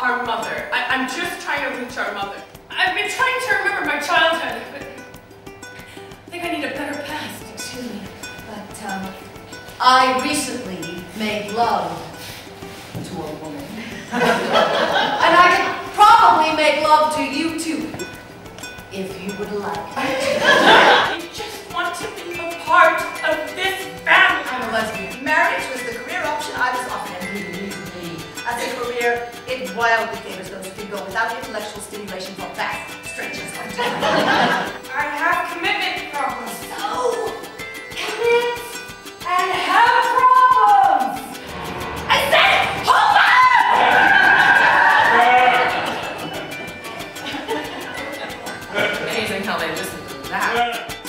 our mother. I, I'm just trying to reach our mother. I've been trying to remember my childhood, but I think I need a better past. Excuse me, but um, I recently made love to a woman. and I could probably make love to you too, if you would like. wild the theatre is going to go without intellectual stimulation for fast stretches like that. I have commitment problems. So, commit and have problems! I said it. hold on! Amazing how they listened to that.